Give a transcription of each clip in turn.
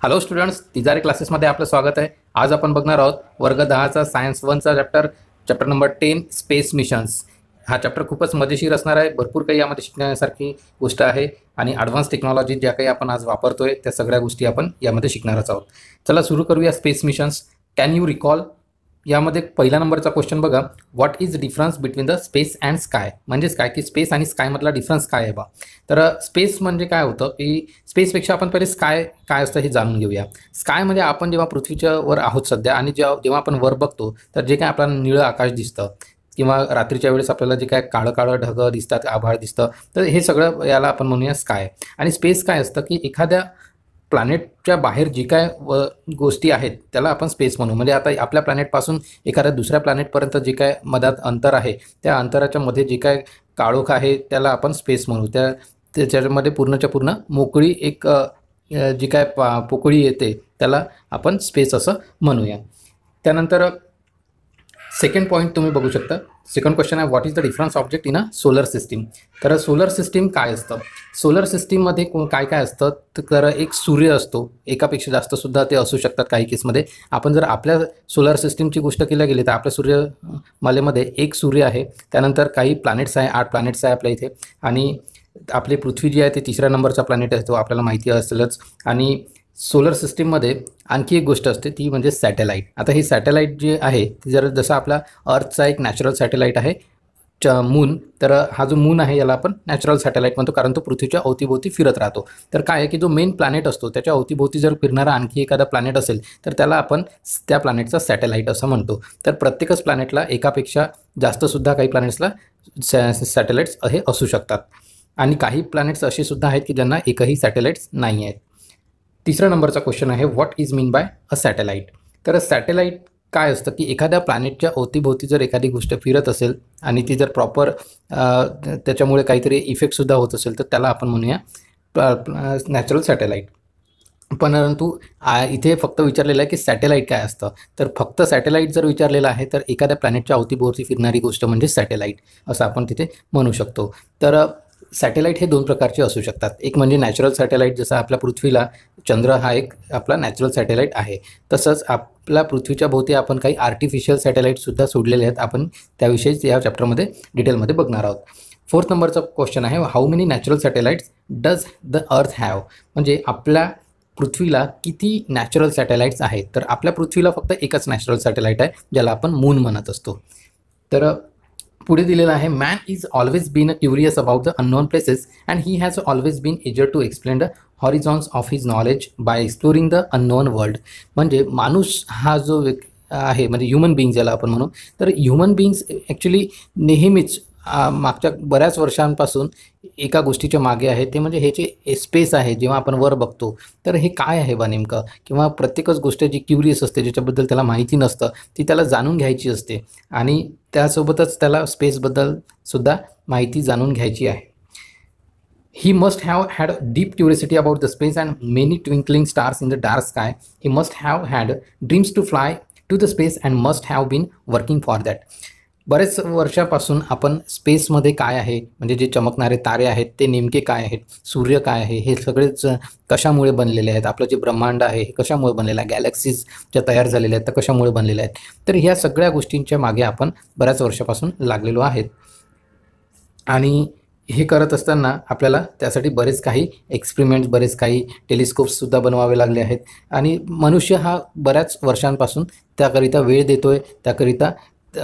Hello students Tijare क्लासेसमध्ये आपलं स्वागत आहे. आज आपण बघणार आहोत वर्ग दहाचा science वनचा chapter chapter number ten space missions हा चॅप्टर खूपच मजेशीर असणार आहे. भरपूर काही यामध्ये शिकण्यासारखी गोष्ट आहे आणि ॲडव्हान्स टेक्नॉलॉजी ज्या काही आपण आज वापरतोय त्या सगळ्या गोष्टी आपण यामध्ये शिकणारच आहोत. चला सुरू करूया space missions can you recall यामध्ये पहिला नंबरचा क्वेश्चन बघा. What is difference between the space and sky म्हणजेच काय की स्पेस आणि स्कायमधला डिफरन्स काय आहे बा? तर स्पेस म्हणजे काय होतं? की स्पेसपेक्षा आपण पहिले स्काय काय असतं हे जाणून घेऊया. स्कायमध्ये म्हणजे आपण जेव्हा पृथ्वीच्या वर आहोत सध्या आणि जेव्हा जेव्हा आपण वर बघतो तर जे काय आपल्याला निळं आकाश दिसतं किंवा रात्रीच्या वेळेस आपल्याला जे काय काळं काळं ढगं दिसतात आभाळ दिसतं तर हे सगळं याला आपण म्हणूया स्काय आणि स्पेस काय असतं? की एखाद्या प्लॅनेटच्या बाहेर जी काय व गोष्टी आहेत त्याला आपण स्पेस म्हणू. म्हणजे आता आपल्या प्लॅनेटपासून एखाद्या दुसऱ्या प्लॅनेटपर्यंत जे काय मधात अंतर आहे त्या अंतराच्या मध्ये जे काय काळोख आहे त्याला आपण स्पेस म्हणू. त्या त्याच्यामध्ये पूर्णच्या पूर्ण मोकळी एक जी काय पा पोकळी येते त्याला आपण स्पेस असं म्हणूया. त्यानंतर सेकंड पॉईंट तुम्ही बघू शकता. सेकंड क्वेश्चन आहे what is the difference object in a solar system तर सोलर सिस्टीम काय असतं? सोलर सिस्टीममध्ये को काय काय असतं? तर एक सूर्य असतो. एकापेक्षा जास्त सुद्धा ते असू शकतात काही केसमध्ये आपण जर आपल्या सोलर सिस्टीमची गोष्ट केल्या गेली तर आपल्या सूर्यमालेमध्ये एक सूर्य आहे. त्यानंतर काही प्लॅनेट्स आहे आठ प्लॅनेट्स आहे आपल्या इथे. आणि आपली पृथ्वी जी आहे ते तिसऱ्या नंबरचा प्लॅनेट असतो आपल्याला माहिती असेलच. आणि सोलर सिस्टीममध्ये आणखी एक गोष्ट असते ती म्हणजे सॅटेलाईट आता ही सॅटेलाईट जी आहे ती जर जसं आपला अर्थचा एक नॅचरल सॅटेलाईट आहे च मून तर हा जो मून आहे याला आपण नॅचरल सॅटेलाईट म्हणतो कारण तो पृथ्वीच्या अवतीभोवती फिरत राहतो. तर काय आहे की जो मेन प्लॅनेट असतो त्याच्या अवतीभोवती जर फिरणारा आणखी एखादा प्लॅनेट असेल तर त्याला आपण त्या प्लॅनेटचा सॅटेलाईट असं म्हणतो. तर प्रत्येकच प्लॅनेटला एकापेक्षा जास्तसुद्धा काही प्लॅनेट्सला सॅ सॅटेलाईट्स हे असू शकतात. आणि काही प्लॅनेट्स असे सुद्धा आहेत की ज्यांना एकही सॅटेलाईट्स नाही आहेत. तिसरा नंबरचा क्वेश्चन आहे what is mean by a satellite तर सॅटेलाईट काय असतं की एखाद्या प्लॅनेटच्या अवतीभोवती जर एखादी गोष्ट फिरत असेल आणि ती जर प्रॉपर त्याच्यामुळे काहीतरी इफेक्टसुद्धा होत असेल तर त्याला आपण म्हणूया नॅचरल सॅटेलाईट परंतु इथे फक्त विचारलेलं आहे की सॅटेलाईट काय असतं? तर फक्त सॅटेलाईट जर विचारलेलं आहे तर एखाद्या प्लॅनेटच्या अवतीभोवती फिरणारी गोष्ट म्हणजे सॅटेलाईट असं आपण तिथे म्हणू शकतो. तर सॅटेलाईट हे दोन प्रकारचे असू शकतात. एक म्हणजे नॅचरल सॅटेलाईट जसं आपल्या पृथ्वीला चंद्र हा एक आपला नॅचरल सॅटेलाईट आहे. तसंच आपल्या पृथ्वीच्या भोवती आपण काही आर्टिफिशियल सॅटेलाईटसुद्धा सोडलेले आहेत. आपण त्याविषयीच या चॅप्टरमध्ये डिटेलमध्ये बघणार आहोत. फोर्थ नंबरचा क्वेश्चन आहे how many natural satellites does the earth have म्हणजे आपल्या पृथ्वीला किती नॅचरल सॅटेलाईट्स आहेत? तर आपल्या पृथ्वीला फक्त एकच नॅचरल सॅटेलाईट आहे ज्याला आपण मून म्हणत असतो. तर पुढे दिलेलं आहे man is always been curious about the unknown places and he has always been eager to explain the horizons of his knowledge by exploring the unknown world म्हणजे माणूस हा जो व्यक्ती आहे म्हणजे ह्युमन बिईंग ज्याला आपण म्हणू तर ह्युमन बिईंग्स ॲक्च्युली नेहमीच मागच्या बऱ्याच वर्षांपासून एका गोष्टीच्या मागे आहे ते म्हणजे हे जे स्पेस आहे जेव्हा आपण वर बघतो तर हे काय आहे बा नेमकं? किंवा प्रत्येकच गोष्ट जी क्युरियस असते ज्याच्याबद्दल त्याला माहिती नसतं ती त्याला जाणून घ्यायची असते. आणि त्यासोबतच त्याला स्पेसबद्दल सुद्धा माहिती जाणून घ्यायची आहे. He must have had deep curiosity about the space and many twinkling stars in the dark sky he must have had dreams to fly to the space and must have been working for that बरेच वर्षापासून आपण स्पेसमध्ये काय आहे? म्हणजे जे चमकणारे तारे आहेत ते नेमके काय आहेत? सूर्य काय आहे? हे सगळेच कशामुळे बनलेले आहेत? आपलं जे ब्रह्मांड आहे हे कशामुळे बनलेलं आहे? गॅलेक्सीज ज्या तयार झालेल्या आहेत त्या कशामुळे बनलेल्या आहेत? तर ह्या सगळ्या गोष्टींच्या मागे आपण बऱ्याच वर्षापासून लागलेलो आहेत. आणि हे करत असताना आपल्याला त्यासाठी बरेच काही एक्सपेरिमेंट्स बरेच काही टेलिस्कोप्ससुद्धा बनवावे लागले आहेत. आणि मनुष्य हा बऱ्याच वर्षांपासून त्याकरिता वेळ देतो आहे त्याकरिता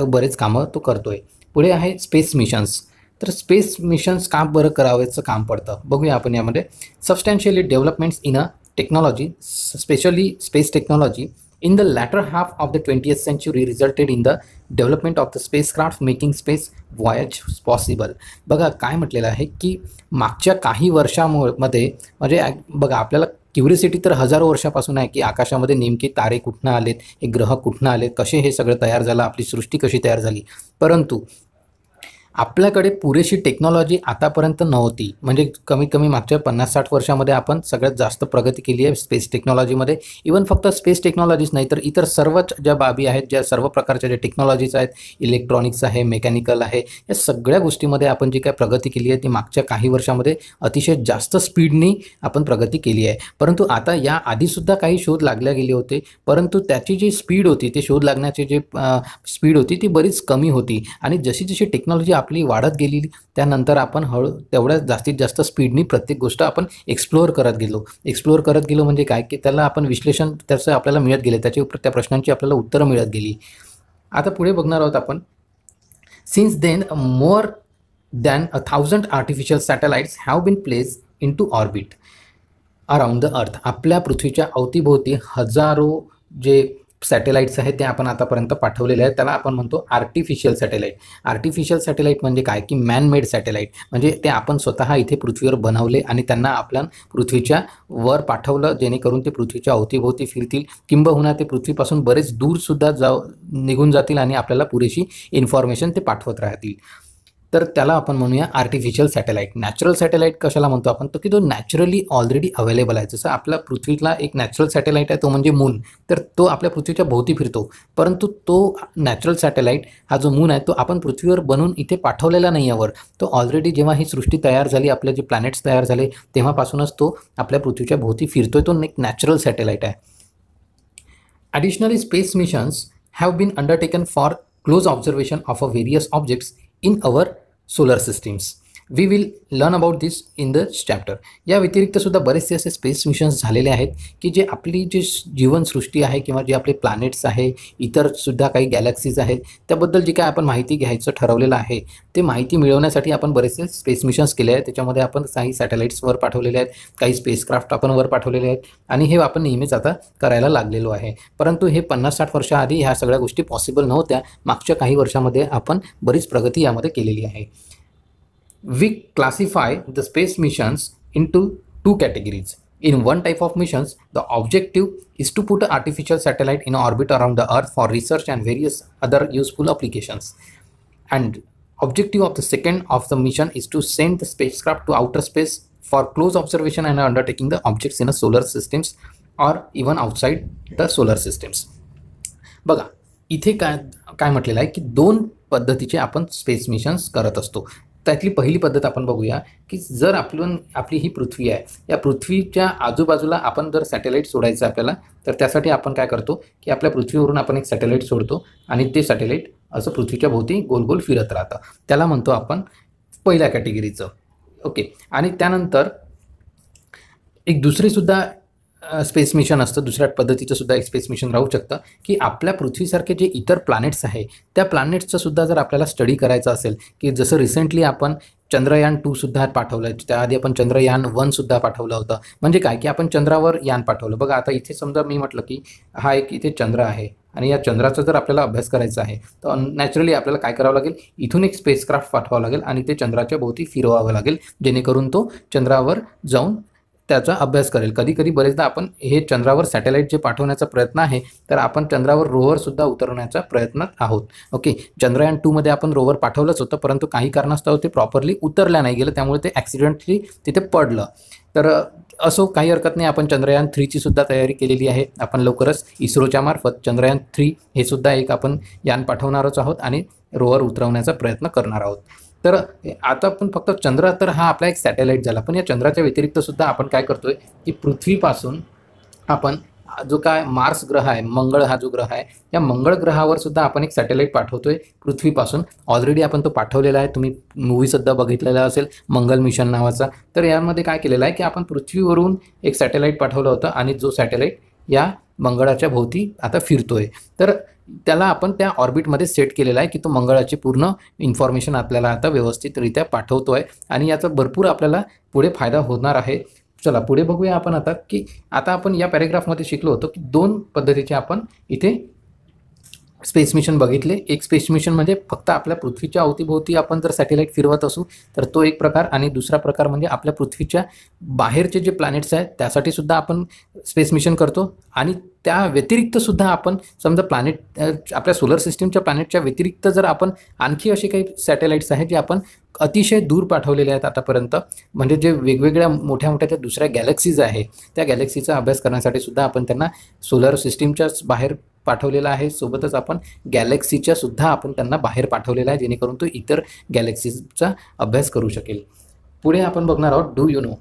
बरेच कामं तो करतो आहे पुढे आहे स्पेस मिशन्स तर स्पेस मिशन्स का बरं करावायचं काम पडतं? बघूया आपण यामध्ये. Substantially developments in a technology specially space technology in the latter half of the twentieth century resulted in the development of the space craft making space voyage possible बघा काय म्हटलेलं आहे की मागच्या काही वर्षामध्ये म्हणजे बघा आपल्याला क्युरिसिटी तर हजारो वर्षापासून आहे की आकाशामध्ये नेमके तारे कुठनं आलेत हे ग्रह कुठनं आलेत कसे हे सगळं तयार झालं आपली सृष्टी कशी तयार झाली. परंतु आपल्याकडे पुरेशी टेक्नॉलॉजी आतापर्यंत नव्हती. म्हणजे कमीत कमी मागच्या पन्नास साठ वर्षामध्ये आपण सगळ्यात जास्त प्रगती केली आहे स्पेस टेक्नॉलॉजीमध्ये इवन फक्त स्पेस टेक्नॉलॉजीच नाही तर इतर सर्वच ज्या बाबी आहेत ज्या सर्व प्रकारच्या ज्या टेक्नॉलॉजीज आहेत इलेक्ट्रॉनिक्स आहे मेकॅनिकल आहे या सगळ्या गोष्टीमध्ये आपण जी काय प्रगती केली आहे ती मागच्या काही वर्षामध्ये अतिशय जास्त स्पीडनी आपण प्रगती केली आहे. परंतु आता या आधीसुद्धा काही शोध लागल्या गेले होते परंतु त्याची जी स्पीड होती ते शोध लागण्याची जी स्पीड होती ती बरीच कमी होती. आणि जशी जशी टेक्नॉलॉजी आपली वाढत गेली त्यानंतर आपण हळू तेवढ्या जास्तीत जास्त स्पीडनी प्रत्येक गोष्ट आपण एक्सप्लोअर करत गेलो. एक्सप्लोअर करत गेलो म्हणजे काय? की त्याला आपण विश्लेषण त्याचं आपल्याला मिळत गेले त्याची त्या प्रश्नांची आपल्याला उत्तरं मिळत गेली. आता पुढे बघणार आहोत आपण. Since then more than a thousand artificial satellites have been place in to orbit around the earth आपल्या पृथ्वीच्या अवतीभोवती हजारो जे सॅटेलाईट्स आहेत ते आपण आतापर्यंत पाठवलेले आहेत. त्याला आपण म्हणतो आर्टिफिशियल सॅटेलाईट आर्टिफिशियल सॅटेलाईट म्हणजे काय? की मॅनमेड सॅटेलाईट म्हणजे ते आपण स्वतः इथे पृथ्वीवर बनवले आणि त्यांना आपल्या पृथ्वीच्या वर पाठवलं जेणेकरून ते पृथ्वीच्या अवतीभोवती फिरतील. किंबहुना ते पृथ्वीपासून बरेच दूरसुद्धा जाऊ निघून जातील आणि आपल्याला पुरेशी इन्फॉर्मेशन ते पाठवत राहतील. तर त्याला आपण म्हणूया आर्टिफिशियल सॅटेलाईट नॅचरल सॅटेलाईट कशाला म्हणतो आपण? तो की तो नॅचरली ऑलरेडी अवेलेबल आहे. जसं आपल्या पृथ्वीतला एक नॅचरल सॅटेलाईट आहे तो म्हणजे मून तर तो आपल्या पृथ्वीच्या भोवती फिरतो. परंतु तो नॅचरल सॅटेलाईट हा जो मून आहे तो आपण पृथ्वीवर बनवून इथे पाठवलेला नाही यावर तो ऑलरेडी जेव्हा ही सृष्टी तयार झाली आपले जे प्लॅनेट्स तयार झाले तेव्हापासूनच तो आपल्या पृथ्वीच्या भोवती फिरतोय तो एक नॅचरल सॅटेलाईट आहे. Additionally space missions have been undertaken for close observation of a various objects in our solar systems we will learn about this in the chapter या व्यतिरिक्त सुद्धा बरेचसे असे स्पेस मिशन्स झालेले आहेत की जे आपली जी जीवनसृष्टी आहे किंवा जे आपले प्लॅनेट्स आहे इतरसुद्धा काही गॅलेक्सीज आहेत त्याबद्दल जी काय आपण माहिती घ्यायचं ठरवलेलं आहे ते माहिती मिळवण्यासाठी आपण बरेचसे स्पेस मिशन्स केले आहेत. त्याच्यामध्ये आपण काही सॅटेलाईट्सवर पाठवलेले आहेत काही स्पेसक्राफ्ट आपण वर पाठवलेले आहेत आणि हे आपण नेहमीच आता करायला लागलेलो आहे. परंतु हे पन्नास साठ वर्षाआधी ह्या सगळ्या गोष्टी पॉसिबल नव्हत्या. मागच्या काही वर्षामध्ये आपण बरीच प्रगती यामध्ये केलेली आहे. we classify the space missions into two categories. In one type of missions, the objective is to put an artificial satellite in orbit around the Earth for research and various other useful applications. And objective of the second of the mission is to send the spacecraft to outer space for close observation and undertaking the objects in a solar systems or even outside the solar systems. बघा इथे काय काय म्हटलेलं आहे की दोन पद्धतीचे आपण स्पेस मिशन्स करत असतो त्यातली पहिली पद्धत आपण बघूया की जर आपण आपली ही पृथ्वी आहे या पृथ्वीच्या आजूबाजूला आपण जर सॅटेलाईट सोडायचं आपल्याला तर त्यासाठी आपण काय करतो की आपल्या पृथ्वीवरून आपण एक सॅटेलाईट सोडतो आणि ते सॅटेलाईट असं पृथ्वीच्या भोवती गोल गोल फिरत राहतं. त्याला म्हणतो आपण पहिल्या कॅटेगरीचं. ओके. आणि त्यानंतर एक दुसरीसुद्धा स्पेस मिशन असतं दुसऱ्या पद्धतीचं सुद्धा एक स्पेस मिशन राहू शकतं. की आपल्या पृथ्वीसारखे जे इतर प्लॅनेट्स आहे त्या प्लॅनेट्सचं सुद्धा जर आपल्याला स्टडी करायचं असेल की जसं रिसेंटली आपण चंद्रयान टूसुद्धा पाठवलं आहे त्याआधी आपण चंद्रयान वनसुद्धा पाठवलं होतं. म्हणजे काय? की आपण चंद्रावर यान पाठवलं. बघा आता इथे समजा मी म्हटलं की हा एक इथे चंद्र आहे आणि या चंद्राचा जर आपल्याला अभ्यास करायचा आहे तर नॅचरली आपल्याला काय करावं लागेल? इथून एक स्पेसक्राफ्ट पाठवावं लागेल आणि ते चंद्राच्या भोवती फिरवावं लागेल जेणेकरून तो चंद्रावर जाऊन त्याचा अभ्यास करेल. कधी कधी बरेचदा आपण हे चंद्रावर सॅटेलाईट जे पाठवण्याचा प्रयत्न आहे तर आपण चंद्रावर रोवरसुद्धा उतरवण्याचा प्रयत्न आहोत. ओके चंद्रयान टूमध्ये आपण रोवर पाठवलंच होतं परंतु काही कारणास्तव ते प्रॉपरली उतरल्या नाही गेलं त्यामुळे ते ॲक्सिडेंटली तिथे पडलं. तर असो काही हरकत नाही आपण चंद्रयान थ्रीची सुद्धा तयारी केलेली आहे. आपण लवकरच इस्रोच्या मार्फत चंद्रयान थ्री हे सुद्धा एक आपण यान पाठवणारच आहोत आणि रोवर उतरवण्याचा प्रयत्न करणार आहोत. तर आता पण फक्त चंद्र तर हा आपला एक सॅटेलाईट झाला. पण या चंद्राच्या व्यतिरिक्त सुद्धा आपण काय करतोय की पृथ्वीपासून आपण जो काय मार्स ग्रह आहे मंगळ हा जो ग्रह आहे या मंगळ ग्रहावर सुद्धा आपण एक सॅटेलाईट पाठवतोय पृथ्वीपासून. ऑलरेडी आपण तो पाठवलेला आहे. तुम्ही मूवीसुद्धा बघितलेला असेल मंगल मिशन नावाचा. तर यामध्ये काय केलेलं आहे की आपण पृथ्वीवरून एक सॅटेलाईट पाठवलं होतं आणि जो सॅटेलाईट या मंगळाच्या भोवती आता फिरतोय. तर त्याला आपण त्या ऑर्बिटमध्ये सेट केलेला आहे की तो मंगळाची पूर्ण इन्फॉर्मेशन आपल्याला आता व्यवस्थितरित्या पाठवतो आहे आणि याचा भरपूर आपल्याला पुढे फायदा होणार आहे. चला पुढे बघूया आपण आता की आता आपण या पॅरेग्राफमध्ये शिकलो होतो की दोन पद्धतीचे आपण इथे स्पेस मिशन बघितले. एक स्पेस मिशन म्हणजे फक्त आपल्या पृथ्वीच्या अवतीभोवती आपण जर सॅटेलाईट फिरवत असू तर तो एक प्रकार आणि दुसरा प्रकार म्हणजे आपल्या पृथ्वीच्या बाहेरचे जे प्लॅनेट्स आहेत त्यासाठी सुद्धा आपण स्पेस मिशन करतो. आणि त्या व्यतिरिक्त सुद्धा आपण समजा प्लॅनेट आपल्या सोलर सिस्टीमच्या प्लॅनेटच्या व्यतिरिक्त जर आपण आणखी असे काही सॅटेलाईट्स आहेत जे आपण अतिशय दूर पाठवलेले आहेत आतापर्यंत म्हणजे जे वेगवेगळ्या मोठ्या मोठ्या त्या दुसऱ्या गॅलेक्सीज आहे त्या गॅलेक्सीचा अभ्यास करण्यासाठी सुद्धा आपण त्यांना सोलर सिस्टीमच्याच बाहेर पाठवलेला आहे. सोबतच आपण गॅलेक्सीच्या सुद्धा आपण त्यांना बाहेर पाठवलेला आहे जेणेकरून तो इतर गॅलेक्सीजचा अभ्यास करू शकेल. पुढे आपण बघणार आहोत do you know?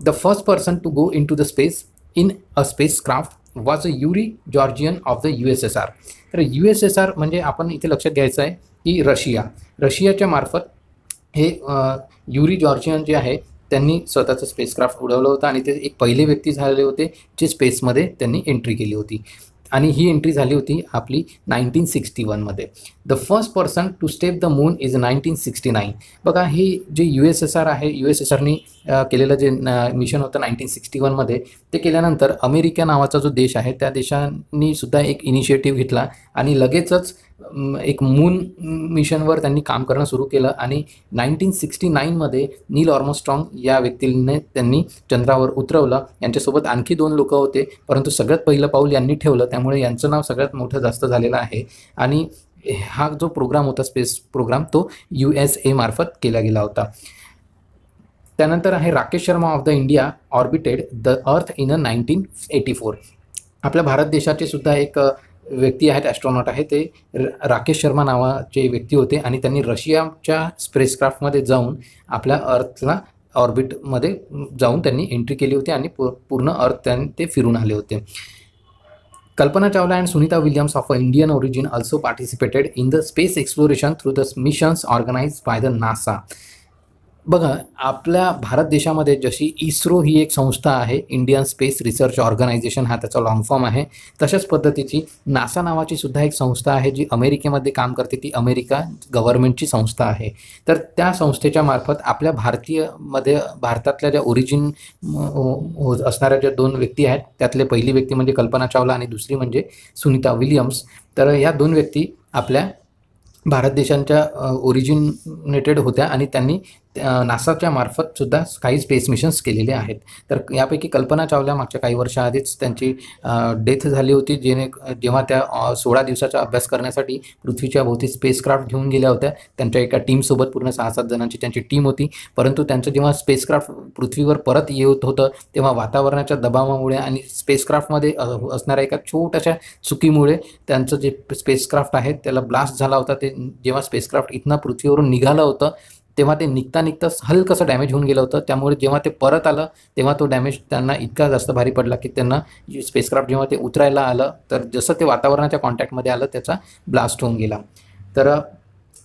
The first person to go in to the space in a space craft was a Yuri Georgian of the U S S R. तर यू एस एस आर म्हणजे आपण इथे लक्षात घ्यायचं आहे की रशिया. रशियाच्या मार्फत हे युरी जॉर्जियन जे आहे त्यांनी स्वतःचं स्पेसक्राफ्ट उडवलं होतं आणि ते एक पहिले व्यक्ती झालेले होते जे स्पेसमध्ये त्यांनी एंट्री केली होती. आणि ही एंट्री झाली होती आपली नाईन्टीन सिक्स्टी वनमध्ये the first person to step the moon is nineteen sixty nine बघा ही जे यू एस एस आर आहे यू एस एस आरनी केलेलं जे मिशन होतं नाईन्टीन सिक्स्टी वनमध्ये ते केल्यानंतर अमेरिका नावाचा जो देश आहे त्या देशांनी सुद्धा एक इनिशिएटिव्ह घेतला आणि लगेचच एक मून मिशनवर त्यांनी काम करणं सुरू केलं आणि नाईन्टीन सिक्स्टी नाईनमध्ये नील ऑर्मोस्ट्रॉंग या व्यक्तीने त्यांनी चंद्रावर उतरवलं. यांच्यासोबत आणखी दोन लोक होते परंतु सगळ्यात पहिलं पाऊल यांनी ठेवलं. त्यामुळे यांचं नाव सगळ्यात मोठं जास्त झालेलं आहे. आणि हा जो प्रोग्राम होता स्पेस प्रोग्राम तो यू एस ए मार्फत केला गेला होता. त्यानंतर आहे Rakesh Sharma of the India orbited the earth in a nineteen eighty four आपल्या भारत देशाचे सुद्धा एक व्यक्ती आहेत ॲस्ट्रॉनॉट आहे ते राकेश शर्मा नावाचे व्यक्ती होते आणि त्यांनी रशियाच्या स्पेसक्राफ्टमध्ये जाऊन आपल्या अर्थला ऑर्बिटमध्ये जाऊन त्यांनी एंट्री केली होती आणि पूर्ण अर्थ त्यांनी ते फिरून आले होते. Kalpana Chawla and Sunita Williams of a Indian origin also participated in the space exploration through the missions organize by the NASA बघा आपल्या भारत देशामध्ये जशी इस्रो ही एक संस्था आहे इंडियन स्पेस रिसर्च ऑर्गनायझेशन हा त्याचा लॉंग फॉर्म आहे तशाच पद्धतीची नासा नावाची सुद्धा एक संस्था आहे जी अमेरिकेमध्ये काम करते ती अमेरिका गव्हर्नमेंटची संस्था आहे. तर त्या संस्थेच्या मार्फत आपल्या भारतीयमध्ये भारतातल्या ज्या ओरिजिन असणाऱ्या ज्या दोन व्यक्ती आहेत त्यातले पहिली व्यक्ती म्हणजे कल्पना चावला आणि दुसरी म्हणजे सुनीता विलियम्स. तर ह्या दोन व्यक्ती आपल्या भारत देशांच्या ओरिजिनेटेड होत्या आणि त्यांनी नासाच्या मार्फत सुद्धा काही स्पेस मिशन्स केलेले आहेत. तर यापैकी कल्पना चावला मागच्या काही वर्षाआधीच त्यांची डेथ झाली होती जेणे जेव्हा त्या सोळा दिवसाचा अभ्यास करण्यासाठी पृथ्वीच्या भोवती स्पेसक्राफ्ट घेऊन गेल्या होत्या. त्यांच्या एका टीमसोबत पूर्ण सहा सात जणांची त्यांची टीम होती. परंतु त्यांचं जेव्हा स्पेसक्राफ्ट पृथ्वीवर परत येत होतं तेव्हा वातावरणाच्या दबावामुळे आणि स्पेसक्राफ्टमध्ये असणाऱ्या एका छोट्याशा चुकीमुळे त्यांचं जे स्पेसक्राफ्ट आहे त्याला ब्लास्ट झाला होता. ते जेव्हा स्पेसक्राफ्ट इथनं पृथ्वीवरून निघालं होतं तेव्हा ते निघता निघता हलकंसं डॅमेज होऊन गेलं होतं त्यामुळे जेव्हा ते परत आलं तेव्हा तो डॅमेज त्यांना इतका जास्त भारी पडला की त्यांना स्पेसक्राफ्ट जेव्हा ते उतरायला आलं तर जसं ते वातावरणाच्या कॉन्टॅक्टमध्ये आलं त्याचा ब्लास्ट होऊन गेला. तर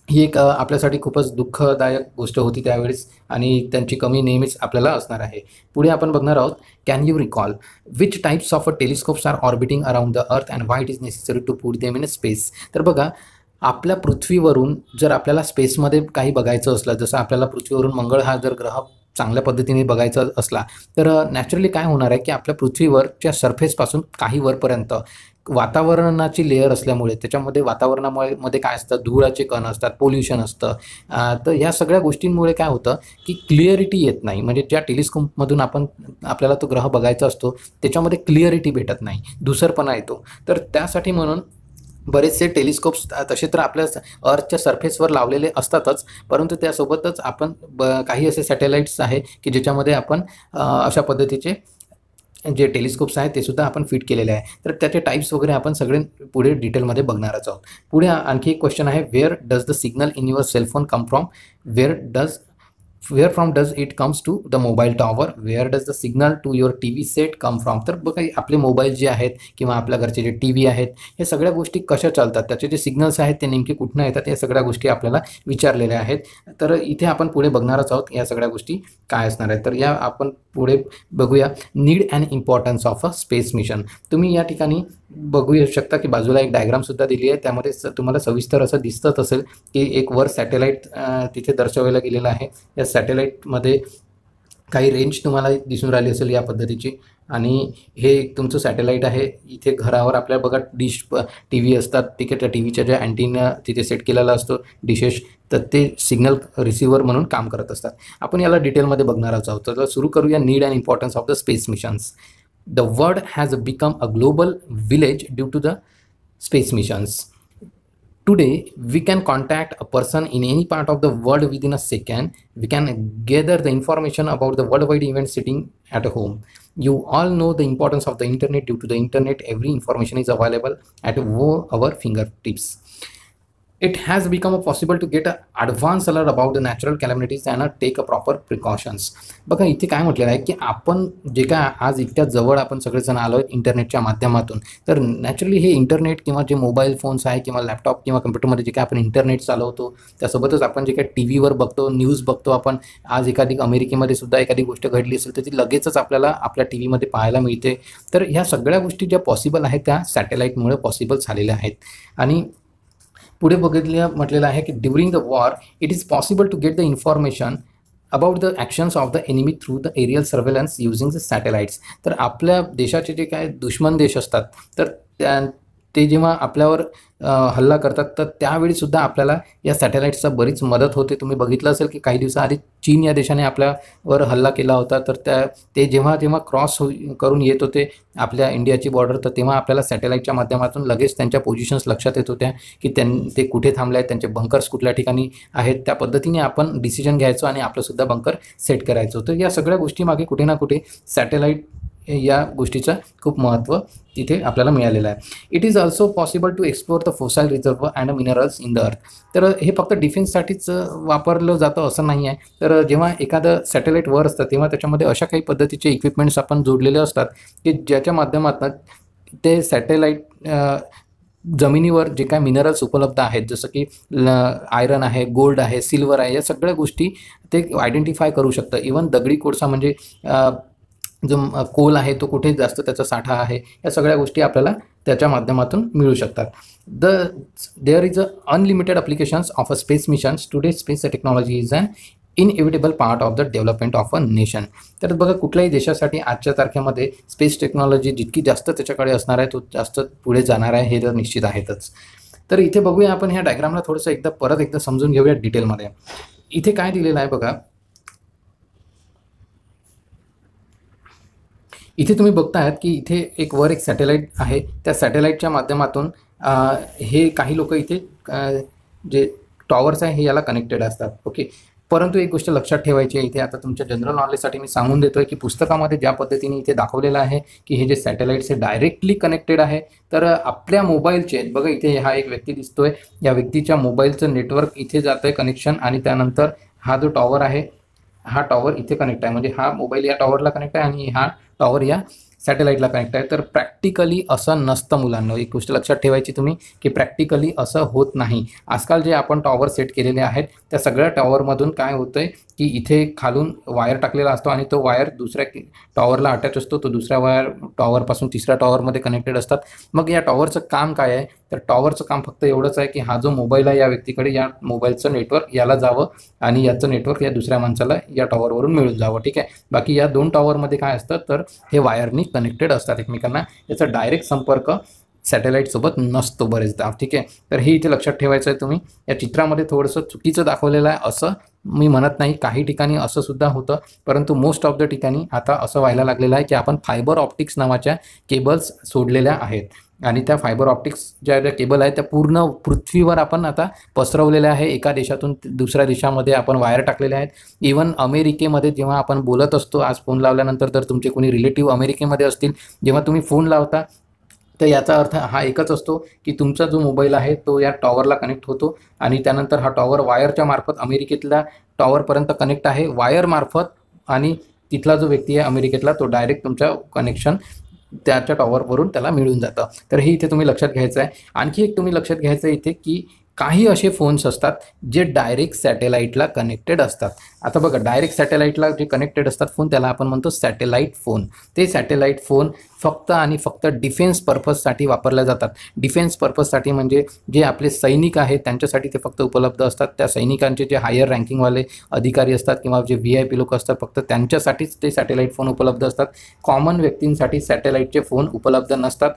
ही एक आपल्यासाठी खूपच दुःखदायक गोष्ट होती त्यावेळेस आणि त्यांची कमी नेहमीच आपल्याला असणार आहे. पुढे आपण बघणार आहोत can you recall which types of a telescopes are orbiting around the earth and why it is necessary to put them in a space तर बघा आपल्या पृथ्वीवरून जर आपल्याला स्पेसमध्ये काही बघायचं असलं जसं आपल्याला पृथ्वीवरून मंगळ हा जर ग्रह चांगल्या पद्धतीने बघायचा असला तर नॅचरली काय होणार आहे की आपल्या पृथ्वीवरच्या सरफेसपासून काही वरपर्यंत वातावरणाची लेअर असल्यामुळे त्याच्यामध्ये वातावरणामुळे मध्ये काय असतं? धुळाचे कण असतात पोल्युशन असतं. तर ह्या सगळ्या गोष्टींमुळे काय होतं की क्लिअरिटी येत नाही. म्हणजे ज्या टेलिस्कोपमधून आपण आपल्याला तो ग्रह बघायचा असतो त्याच्यामध्ये क्लिअरिटी भेटत नाही. दुसरपणा येतो. तर त्यासाठी म्हणून बरेचसे टेलिस्कोप्स तसे तर आपल्या अर्थच्या सरफेसवर लावलेले असतातच परंतु त्यासोबतच आपण ब काही असे सॅटेलाईट्स आहे की ज्याच्यामध्ये आपण अशा पद्धतीचे जे टेलिस्कोप्स आहेत ते सुद्धा आपण फिट केलेले आहे. तर त्याचे टाईप्स वगैरे आपण सगळे पुढे डिटेलमध्ये बघणारच आहोत. पुढे आणखी एक क्वेश्चन आहे where does the signal in your cellphone come from where does where from does it comes to the mobile tower where does the signal to your T V set come from तर बघा आपले mobile जे आहेत किंवा आपल्या घरचे जे T V आहेत हे सगळ्या गोष्टी कशा चालतात? त्याचे जे सिग्नल्स आहेत ते नेमके कुठनं येतात? या सगळ्या गोष्टी आपल्याला विचारलेल्या आहेत. तर इथे आपण पुढे बघणारच आहोत या सगळ्या गोष्टी काय असणार आहेत. तर या आपण पुढे बघूया. Need and importance of a space mission तुम्ही या ठिकाणी बघू शकता की बाजूला एक डायग्रामसुद्धा दिली आहे. त्यामध्ये स तुम्हाला सविस्तर असं दिसतच असेल की एक वर सॅटेलाईट तिथे दर्शवायला गेलेलं आहे. या सॅटेलाईटमध्ये काही रेंज तुम्हाला दिसून राहिली असेल या पद्धतीची. आणि हे एक तुमचं सॅटेलाईट आहे. इथे घरावर आपल्या बघा डिश टी व्ही असतात. ठीक त्या टी व्हीच्या ज्या अँटीना तिथे सेट केलेला असतो डिशेस तर ते सिग्नल रिसिव्हर म्हणून काम करत असतात. आपण याला डिटेलमध्ये बघणार आहोत. तर सुरू करूया need and importance of the space missions the world has become a global village due to the space missions Today, we can contact a person in any part of the world within a second. We can gather the information about the worldwide event sitting at home. You all know the importance of the internet. Due to the internet, every information is available at our fingertips. It has become possible to get an advance alert about the natural calamities and uh, take a proper precautions. बघा इथे काय म्हटलेलं आहे की आपण जे काय आज इतक्या जवळ आपण सगळेजण आलो इंटरनेटच्या माध्यमातून तर नॅचरली हे इंटरनेट किंवा जे मोबाईल फोन्स आहे किंवा लॅपटॉप किंवा कम्प्युटरमध्ये जे काय आपण इंटरनेट चालवतो त्यासोबतच आपण जे काय टी व्हीवर बघतो न्यूज बघतो आपण आज एखादी अमेरिकेमध्ये सुद्धा एखादी गोष्ट घडली असेल तर ती लगेचच आपल्याला आपल्या टी व्हीमध्ये पाहायला मिळते तर ह्या सगळ्या गोष्टी ज्या पॉसिबल आहेत त्या सॅटेलाईटमुळे पॉसिबल झालेल्या आहेत आणि पुढे बघितलं म्हटलेलं आहे की during the war it is possible to get the information about the actions of the enemy through the aerial surveillance using the satellites तर आपल्या देशाचे जे काय दुश्मन देश असतात तर त्या ते जेव्हा आपल्यावर हल्ला करतात तर त्यावेळीसुद्धा आपल्याला या सॅटेलाईट्सचा बरीच मदत होते. तुम्ही बघितलं असेल की काही दिवसाआधी चीन या देशाने आपल्यावर हल्ला केला होता तर त्या ते जेव्हा जेव्हा क्रॉस हो करून येत होते आपल्या इंडियाची बॉर्डर तर तेव्हा आपल्याला सॅटेलाईटच्या माध्यमातून लगेच त्यांच्या पोझिशन्स लक्षात येत होत्या की त्यां ते कुठे थांबले आहेत त्यांचे बंकर्स कुठल्या ठिकाणी आहेत. त्या पद्धतीने आपण डिसिजन घ्यायचो आणि आपलंसुद्धा बंकर सेट करायचो. तर या सगळ्या गोष्टीमागे कुठे ना कुठे सॅटेलाईट या गोष्टीचं खूप महत्त्व तिथे आपल्याला मिळालेलं आहे. It is also possible to explore the fossil reserve and minerals in the earth तर हे फक्त डिफेन्ससाठीच वापरलं जातं असं नाही आहे. तर जेव्हा एखादं सॅटेलाईट वर असतं तेव्हा त्याच्यामध्ये अशा काही पद्धतीचे इक्विपमेंट्स आपण जोडलेले असतात की ज्याच्या माध्यमातून ते सॅटेलाईट जमिनीवर जे काय मिनरल्स उपलब्ध आहेत जसं की आयरन आहे गोल्ड आहे सिल्वर आहे या सगळ्या गोष्टी ते आयडेंटिफाय करू शकतं. इवन दगडी कोळसा म्हणजे जो कोल आहे तो कुठे जास्त त्याचा साठा आहे या सगळ्या गोष्टी आपल्याला त्याच्या माध्यमातून मिळू शकतात. The there is a unlimited applications of a space missions today space technology is an inevitable part of the development of a nation तर बघा कुठल्याही देशासाठी आजच्या तारखेमध्ये स्पेस टेक्नॉलॉजी जितकी जास्त त्याच्याकडे असणार आहे तो जास्त पुढे जाणार आहे हे तर निश्चित आहेतच. तर इथे बघूया आपण ह्या डायग्रामला थोडंसं एकदा परत एकदा समजून घेऊया डिटेलमध्ये इथे काय दिलेलं आहे बघा इथे तुम्ही बघतायत की इथे एक वर एक सॅटेलाईट आहे. त्या सॅटेलाईटच्या माध्यमातून हे काही लोक इथे जे टॉवर्स आहे हे याला कनेक्टेड असतात. ओके? परंतु एक गोष्ट लक्षात ठेवायची आहे इथे. आता तुमच्या जनरल नॉलेजसाठी मी सांगून देतोय की पुस्तकामध्ये ज्या पद्धतीने इथे दाखवलेलं आहे की हे जे सॅटेलाईट्स हे डायरेक्टली कनेक्टेड आहे तर आपल्या मोबाईलचे बघा इथे हा एक व्यक्ती दिसतोय. या व्यक्तीच्या मोबाईलचं नेटवर्क इथे जातं आहे कनेक्शन आणि त्यानंतर हा जो टॉवर आहे हा टॉवर इथे कनेक्ट आहे. म्हणजे हा मोबाईल या टॉवरला कनेक्ट आहे आणि हा टॉवर या सॅटेलाईटला कनेक्ट आहे. तर प्रॅक्टिकली असं नसतं मुलांना. एक गोष्ट लक्षात ठेवायची तुम्ही की प्रॅक्टिकली असं होत नाही. आजकाल जे आपण टॉवर सेट केलेले आहेत त्या सगळ्या टॉवरमधून काय होतं आहे की इथे खालून वायर टाकलेला असतो आणि तो वायर दुसऱ्या टॉवरला अटॅच असतो. तो दुसऱ्या वायर टॉवरपासून तिसऱ्या टॉवरमध्ये कनेक्टेड असतात. मग या टॉवरचं काम काय आहे? तर टॉवरचं काम फक्त एवढंच आहे की हा जो मोबाईल आहे या व्यक्तीकडे या मोबाईलचं नेटवर्क याला जावं आणि याचं नेटवर्क या दुसऱ्या माणसाला या टॉवरवरून मिळून जावं. ठीक आहे? बाकी या दोन टॉवरमध्ये काय असतं? तर हे वायरनी कनेक्टेड असतात एकमेकांना. याचा डायरेक्ट संपर्क सॅटेलाईटसोबत नसतो बरेचदा. ठीक आहे? तर हे इथे लक्षात ठेवायचं आहे तुम्ही. या चित्रामध्ये थोडंसं चुकीचं दाखवलेलं आहे असं मी म्हणत नाही काही ठिकाणी असं सुद्धा होतं परंतु मोस्ट ऑफ द ठिकाणी आता असं व्हायला लागलेलं आहे की आपण फायबर ऑप्टिक्स नावाच्या केबल्स सोडलेल्या आहेत. आणि त्या फायबर ऑप्टिक्स ज्या ज्या केबल आहेत त्या पूर्ण पृथ्वीवर आपण आता पसरवलेल्या आहे. एका देशातून दुसऱ्या देशामध्ये आपण वायर टाकलेल्या आहेत. इवन अमेरिकेमध्ये जेव्हा आपण बोलत असतो आज फोन लावल्यानंतर तर तुमचे कोणी रिलेटिव्ह अमेरिकेमध्ये असतील जेव्हा तुम्ही फोन लावता तर याचा अर्थ हा एकच असतो की तुमचा जो मोबाईल आहे तो या टॉवरला कनेक्ट होतो आणि त्यानंतर हा टॉवर वायरच्या मार्फत अमेरिकेतल्या टॉवरपर्यंत कनेक्ट आहे. वायर मार्फत आणि तिथला जो व्यक्ती आहे अमेरिकेतला तो डायरेक्ट तुमच्या कनेक्शन त्याच्या टॉवरवरून त्याला मिळून जातं. तर हे इथे तुम्ही लक्षात घ्यायचं आहे. आणखी एक तुम्ही लक्षात घ्यायचं आहे इथे की काही असे फोन्स असतात जे डायरेक्ट सॅटेलाईटला कनेक्टेड असतात. आता बघा डायरेक्ट सॅटेलाईटला जे कनेक्टेड असतात फोन त्याला आपण म्हणतो सॅटेलाईट फोन ते सॅटेलाईट फोन फक्त आणि फक्त डिफेन्स पर्पजसाठी वापरल्या जातात. डिफेन्स पर्पजसाठी म्हणजे जे आपले सैनिक आहेत त्यांच्यासाठी ते फक्त उपलब्ध असतात. त्या सैनिकांचे जे हायर रँकिंगवाले अधिकारी असतात किंवा जे व्ही आय पी लोक असतात फक्त त्यांच्यासाठीच ते सॅटेलाईट फोन उपलब्ध असतात. कॉमन व्यक्तींसाठी सॅटेलाईटचे फोन उपलब्ध नसतात.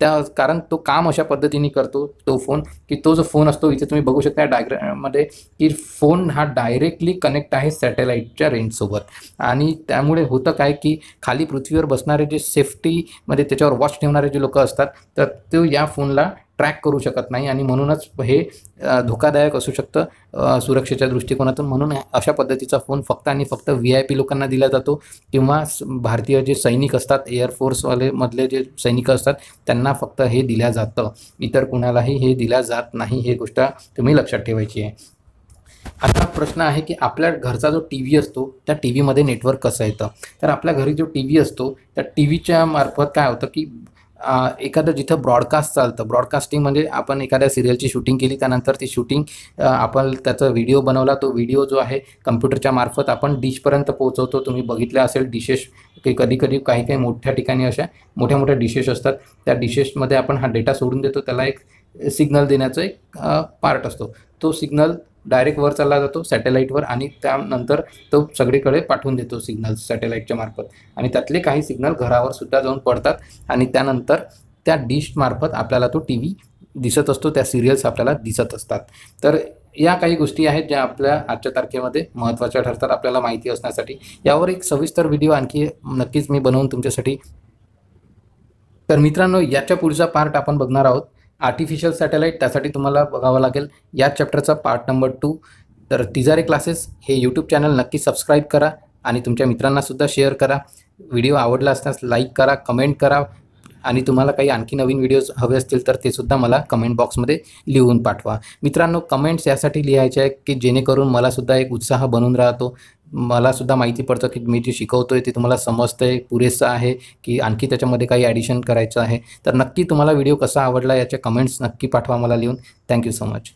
त्या कारण तो काम अशा पद्धतीने करतो तो फोन की तो जो फोन असतो इथे तुम्ही बघू शकता डायग्राममध्ये की फोन हा डायरेक्टली कनेक्ट आहे सॅटेलाईटच्या रेंजसोबत आणि त्यामुळे होतं काय की खाली पृथ्वीवर बसणारे जे सेफ्टीमध्ये त्याच्यावर वॉच ठेवणारे जे लोक असतात तर तो या फोनला ट्रॅक करू शकत नाही आणि म्हणूनच हे धोकादायक असू शकतं सुरक्षेच्या दृष्टिकोनातून. म्हणून अशा पद्धतीचा फोन फक्त आणि फक्त व्ही आय पी लोकांना दिला जातो किंवा भारतीय जे सैनिक असतात एअरफोर्सवाले मधले जे सैनिक असतात त्यांना फक्त हे दिल्या जातं. इतर कुणालाही हे दिल्या जात नाही हे गोष्ट तुम्ही लक्षात ठेवायची आहे. आता प्रश्न आहे की आपल्या घरचा जो टी व्ही असतो त्या टी व्हीमध्ये नेटवर्क कसं येतं? तर आपल्या घरी जो टी व्ही असतो त्या टी व्हीच्या मार्फत काय होतं की एखादं जिथं ब्रॉडकास्ट चालतं. ब्रॉडकास्टिंग म्हणजे आपण एखाद्या सिरियलची शूटिंग केली त्यानंतर ती शूटिंग आपण त्याचा व्हिडिओ बनवला तो व्हिडिओ जो आहे कम्प्युटरच्या मार्फत आपण डिशपर्यंत पोहोचवतो. तुम्ही बघितलं असेल डिशेस की कधी कधी काही काही मोठ्या ठिकाणी अशा मोठ्या मोठ्या डिशेस असतात. त्या डिशेसमध्ये आपण हा डेटा सोडून देतो. त्याला एक सिग्नल देण्याचा एक पार्ट असतो. तो सिग्नल डायरेक्ट वर चालला जातो सॅटेलाईटवर आणि त्यानंतर तो सगळीकडे पाठवून देतो सिग्नल सॅटेलाईटच्या मार्फत. आणि त्यातले काही सिग्नल घरावर सुद्धा जाऊन पडतात आणि त्यानंतर त्या डिशमार्फत आपल्याला तो टी व्ही दिसत असतो त्या सिरियल्स आपल्याला दिसत असतात. तर या काही गोष्टी आहेत ज्या आपल्या आजच्या तारखेमध्ये महत्त्वाच्या ठरतात आपल्याला माहिती असण्यासाठी. यावर एक सविस्तर व्हिडिओ आणखी नक्कीच मी बनवून तुमच्यासाठी. तर मित्रांनो याच्या पुढचा पार्ट आपण बघणार आहोत. आर्टिफिशियल सॅटेलाईट त्यासाठी तुम्हाला बघावं लागेल. या चॅप्टरचा पार्ट नंबर टू तर तिजारे क्लासेस हे यूट्यूब चॅनल नक्की सबस्क्राईब करा आणि तुमच्या मित्रांनासुद्धा शेअर करा. व्हिडिओ आवडला असल्यास लाईक करा कमेंट करा आणि तुम्हाला काही आणखी नवीन व्हिडिओज हवे असतील तर ते सुद्धा मला कमेंट बॉक्समध्ये लिहून पाठवा. मित्रांनो कमेंट्स यासाठी लिहायचे आहे की जेणेकरून मलासुद्धा एक उत्साह बनून राहतो. मलासुद्धा माहिती पडतं की मी जे शिकवतो आहे ते तुम्हाला समजतं आहे पुरेसं आहे की आणखी त्याच्यामध्ये काही ॲडिशन करायचं आहे. तर नक्की तुम्हाला व्हिडिओ कसा आवडला याचे कमेंट्स नक्की पाठवा मला लिहून. Thank you so much